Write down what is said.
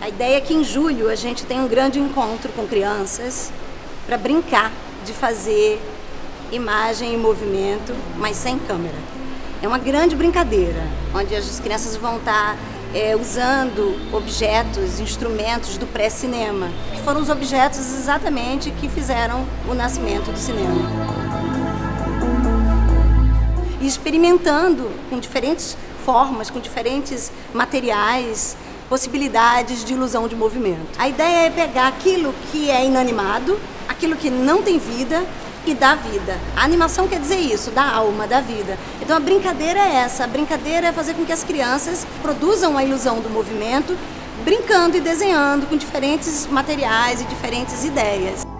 A ideia é que em julho a gente tem um grande encontro com crianças para brincar de fazer imagem e movimento, mas sem câmera. É uma grande brincadeira, onde as crianças vão estar é, usando objetos, instrumentos do pré-cinema, que foram os objetos exatamente que fizeram o nascimento do cinema. E experimentando com diferentes formas, com diferentes materiais, possibilidades de ilusão de movimento. A ideia é pegar aquilo que é inanimado, aquilo que não tem vida e dar vida. A animação quer dizer isso, da alma, da vida. Então a brincadeira é essa, a brincadeira é fazer com que as crianças produzam a ilusão do movimento, brincando e desenhando com diferentes materiais e diferentes ideias.